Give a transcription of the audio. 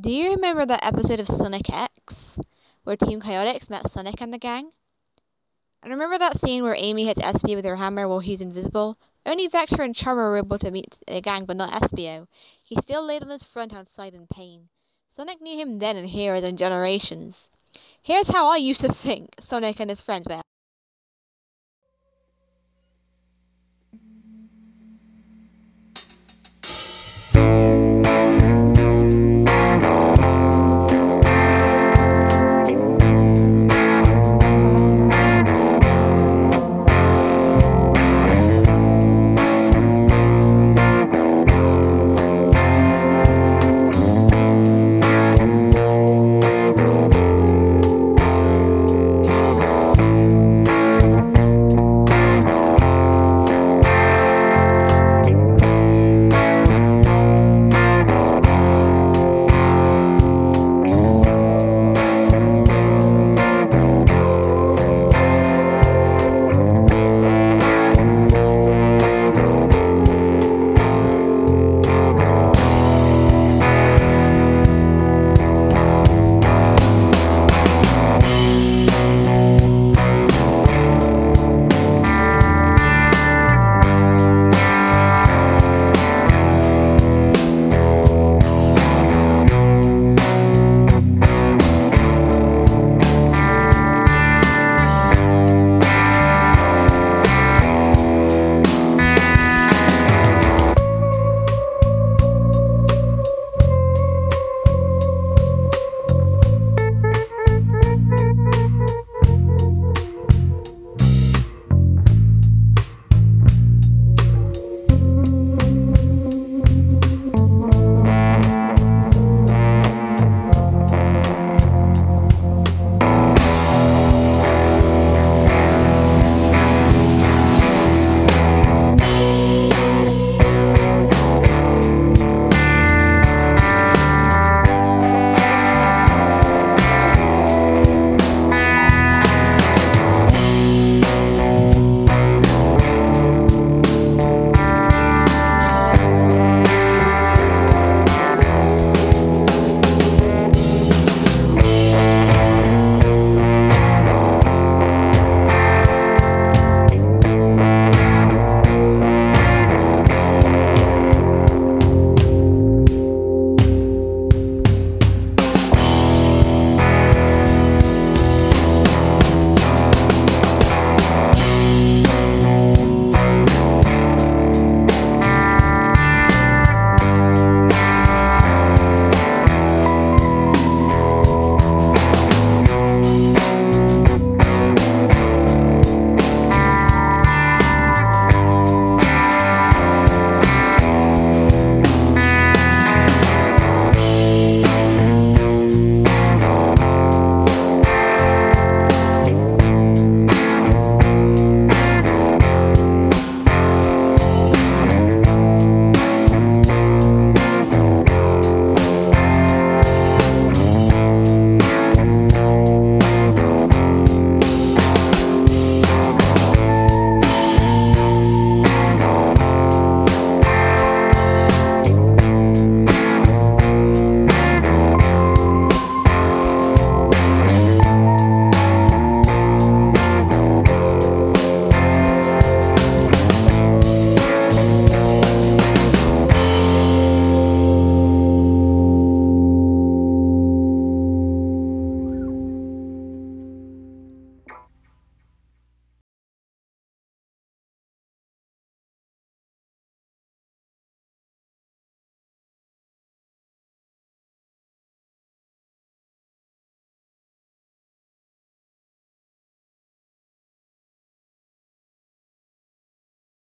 Do you remember that episode of Sonic X where Team Chaotix met Sonic and the gang? And remember that scene where Amy hits Espio with her hammer while he's invisible? Only Vector and Charmy were able to meet the gang, but not Espio. He still laid on his front outside in pain. Sonic knew him then and here as in Generations. Here's how I used to think Sonic and his friends were.